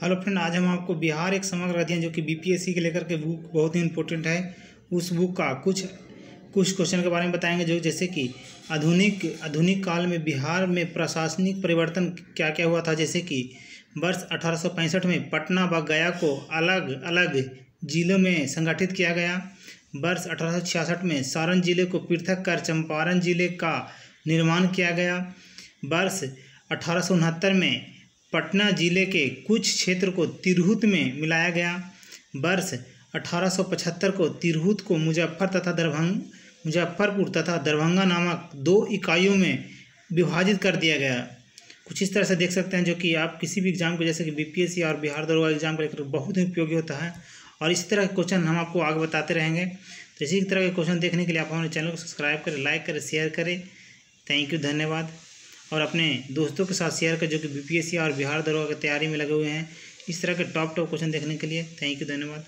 Hello friend, आज हम आपको बिहार एक समग्र अध्ययन जो कि बीपीएससी के लेकर के बुक बहुत ही इंपॉर्टेंट है। उस बुक का कुछ कुछ क्वेश्चन के बारे में बताएँगे जो जैसे कि आधुनिक आधुनिक काल में बिहार में प्रशासनिक परिवर्तन क्या क्या हुआ था? जैसे कि वर्ष अठारह सौ पैंसठ में पटना व गया को अलग अलग जिलों में संगठित किया गया। वर्ष अठारह सौ छियासठ में सारण ज़िले को पृथक कर चंपारण ज़िले का निर्माण किया गया। वर्ष अठारह सौ उनहत्तर में पटना ज़िले के कुछ क्षेत्र को तिरहुत में मिलाया गया। वर्ष 1875 को तिरहुत को मुजफ्फर तथा दरभंग, मुजफ्फरपुर तथा दरभंगा नामक दो इकाइयों में विभाजित कर दिया गया। कुछ इस तरह से देख सकते हैं जो कि आप किसी भी एग्ज़ाम को, जैसे कि बीपीएससी और बिहार दरोगा एग्ज़ाम को लेकर बहुत ही उपयोगी होता है। और इस तरह के क्वेश्चन हम आपको आगे बताते रहेंगे। तो इसी तरह के क्वेश्चन देखने के लिए आप हमारे चैनल को सब्सक्राइब करें, लाइक करें, शेयर करें। थैंक यू, धन्यवाद। और अपने दोस्तों के साथ शेयर कर, जो कि बीपीएससी और बिहार दरोगा की तैयारी में लगे हुए हैं। इस तरह के टॉप टॉप क्वेश्चन देखने के लिए थैंक यू धन्यवाद।